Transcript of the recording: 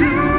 you.